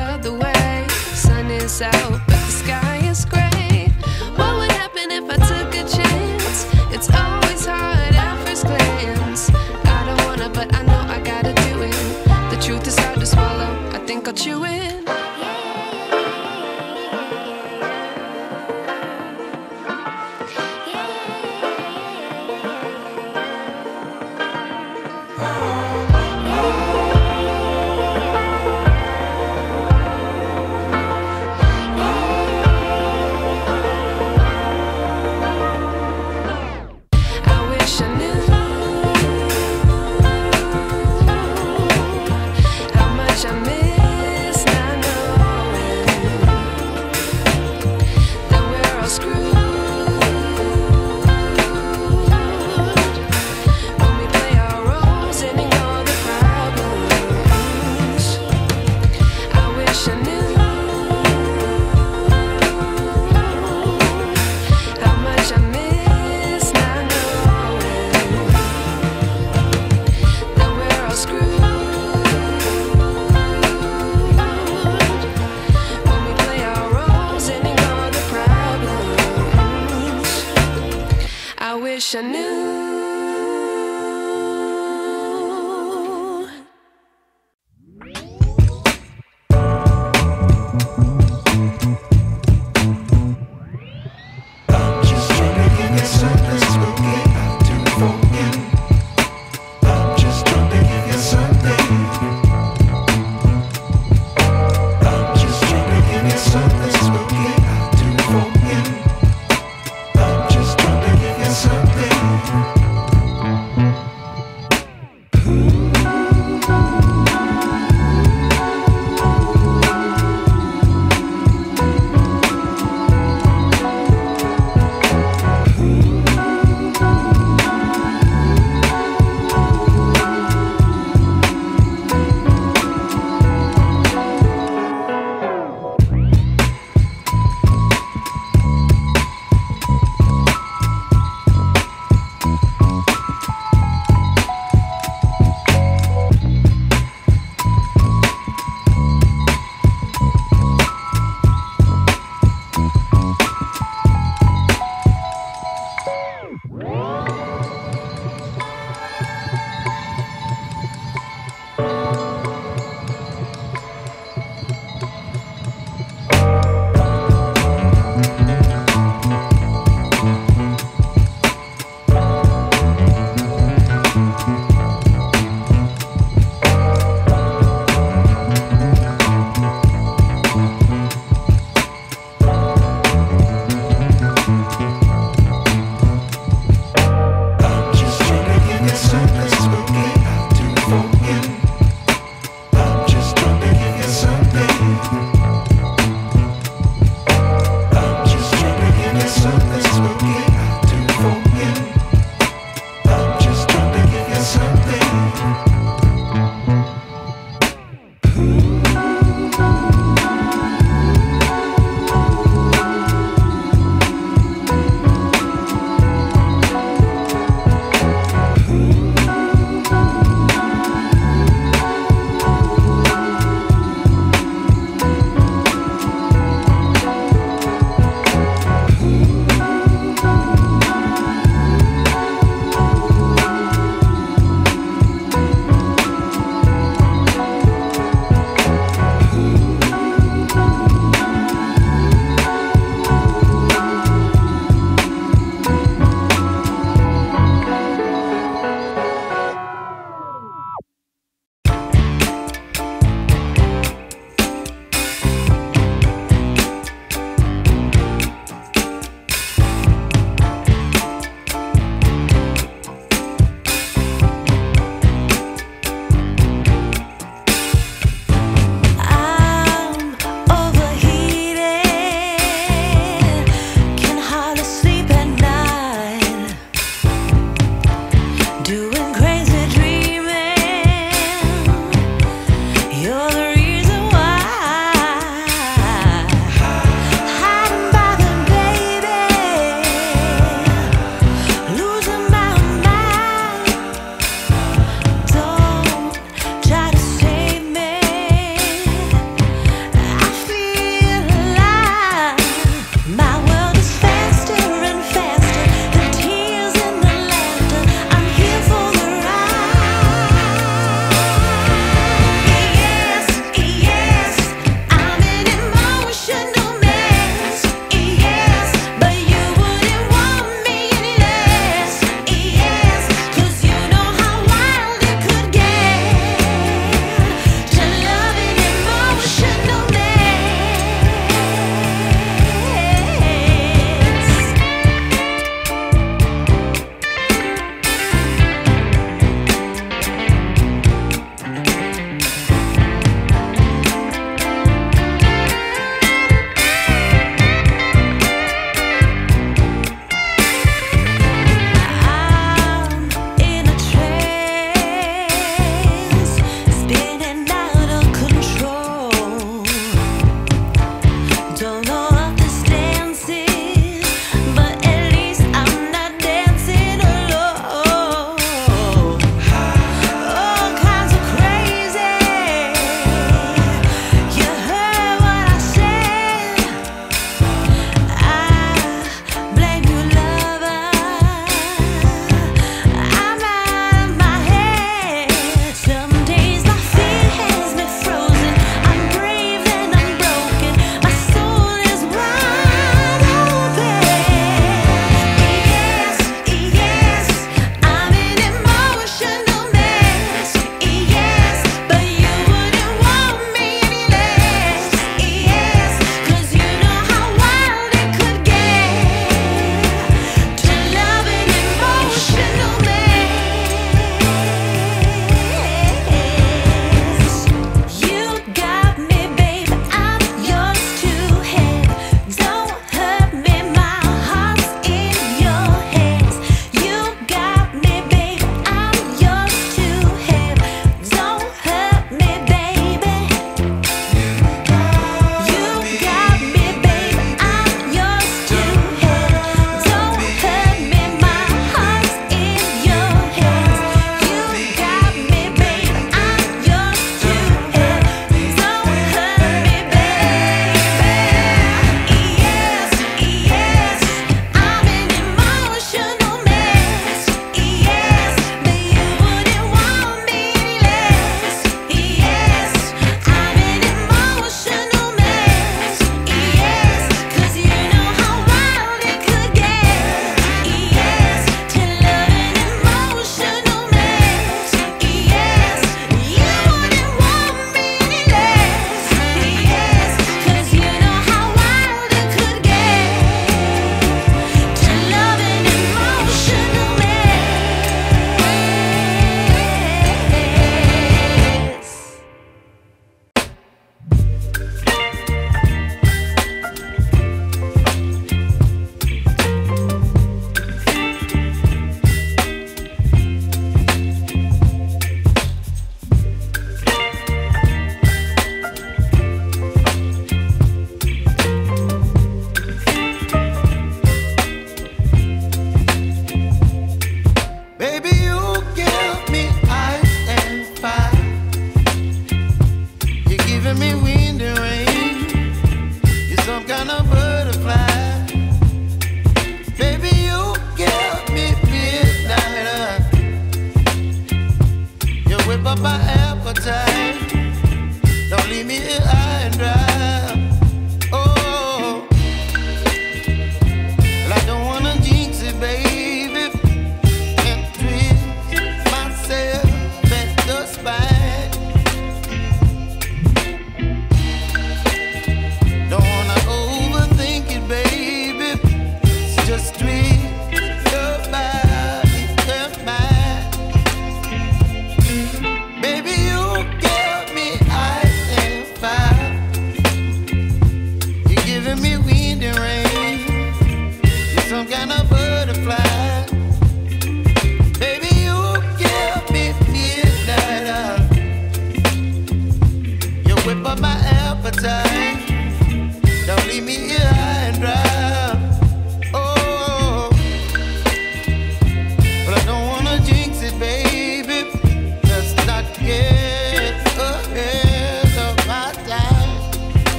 other way. Sun is out, but the sky is gray.